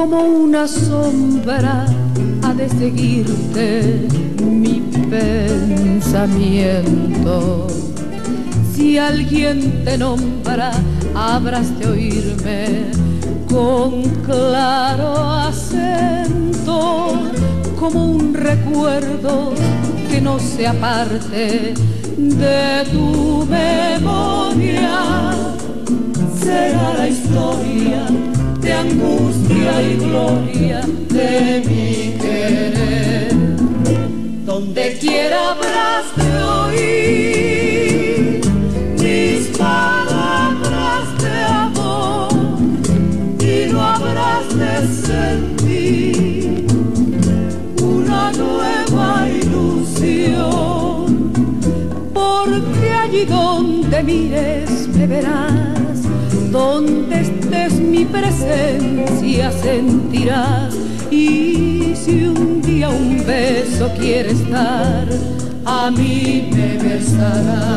como una sombra ha de seguirte mi pensamiento. Si alguien te nombra, habrás de oírme con claro acento, como un recuerdo que no se aparte de tu memoria. Angustia y gloria de mi querer. Donde quiera habrás de oír mis palabras de amor y no habrás de sentir una nueva ilusión. Porque allí donde mires me verás, donde mi presencia sentirás y si un día un beso quieres dar, a mí me besarás.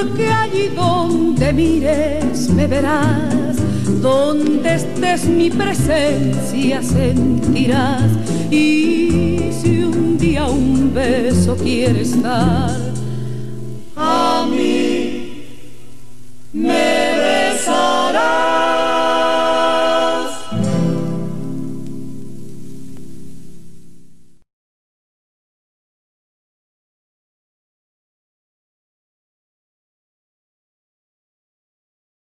Porque allí donde mires me verás, donde estés mi presencia sentirás. Y si un día un beso quieres dar, a mí